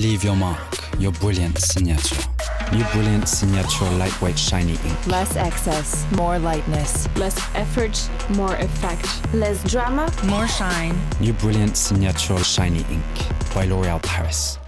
Leave your mark, your brilliant signature. New Brilliant Signature Lightweight Shiny Ink. Less excess, more lightness. Less effort, more effect. Less drama, more shine. New Brilliant Signature Shiny Ink by L'Oréal Paris.